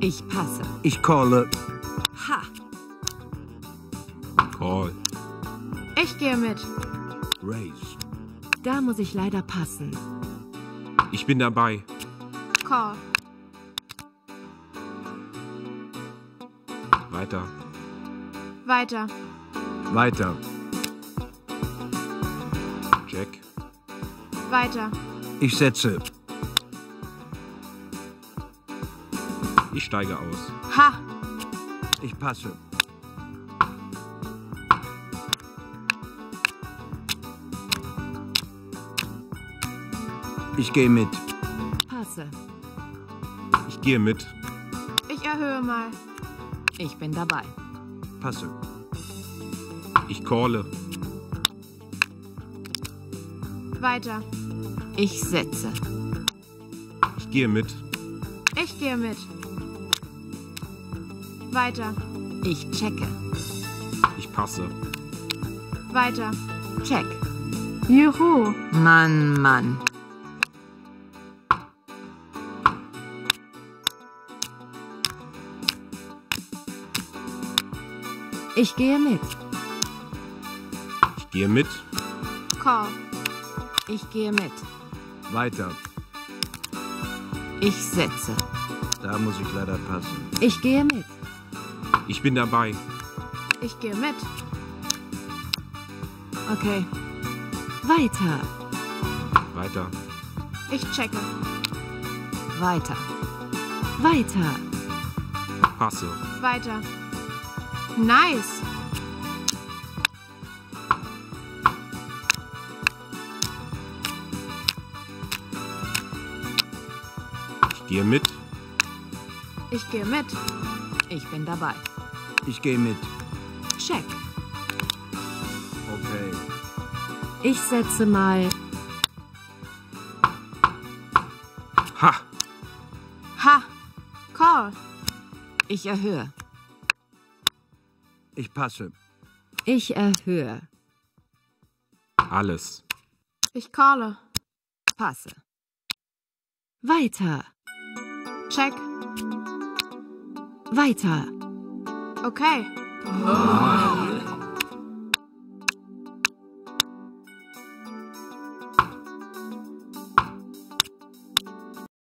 Ich passe. Ich calle. Ha. Call. Ich gehe mit. Raise. Da muss ich leider passen. Ich bin dabei. Call. Weiter. Weiter. Weiter. Jack. Weiter. Ich setze. Ich steige aus. Ha. Ich passe. Ich gehe mit. Passe. Ich gehe mit. Ich erhöhe mal. Ich bin dabei. Passe. Ich calle. Weiter. Ich setze. Ich gehe mit. Ich gehe mit. Weiter. Ich checke. Ich passe. Weiter. Check. Juhu. Mann, Mann. Ich gehe mit. Ich gehe mit. Call. Ich gehe mit. Weiter. Ich setze. Da muss ich leider passen. Ich gehe mit. Ich bin dabei. Ich gehe mit. Okay. Weiter. Weiter. Ich checke. Weiter. Weiter. Passe. Weiter. Nice. Ich gehe mit. Ich gehe mit. Ich bin dabei. Ich gehe mit. Check. Okay. Ich setze mal. Ha! Ha. Call. Ich erhöhe. Ich passe. Ich erhöhe. Alles. Ich calle. Passe. Weiter. Check. Weiter. Okay.